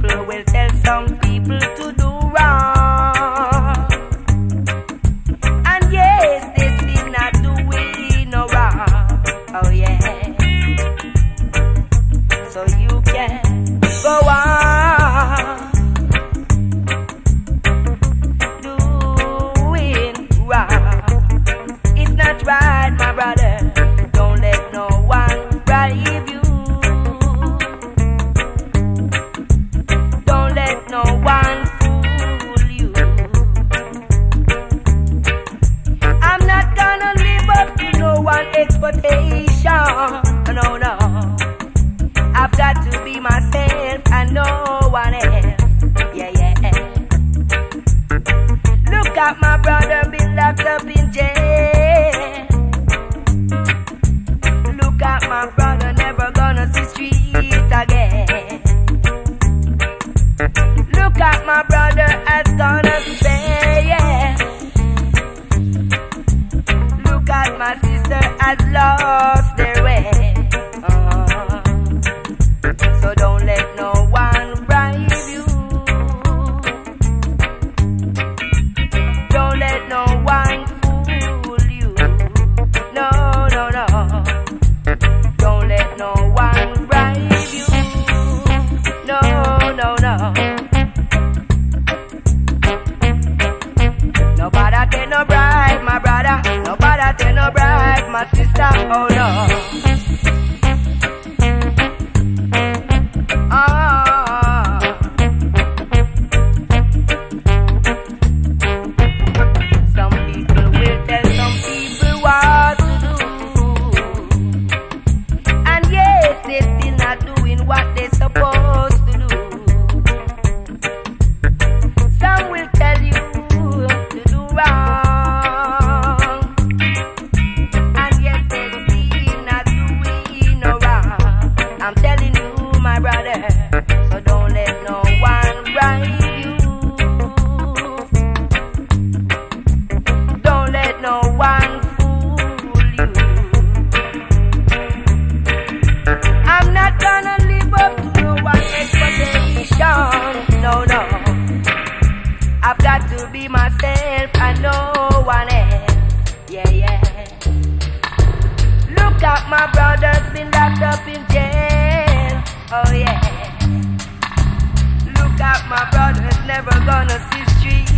people will tell some got my brother been locked up in jail. Look at my brother, never gonna see street again. Look at my brother, has gonna stay. Yeah. Look at my sister, as love. down. My brother's been locked up in jail. Oh yeah. Look out, my brother's never gonna see street.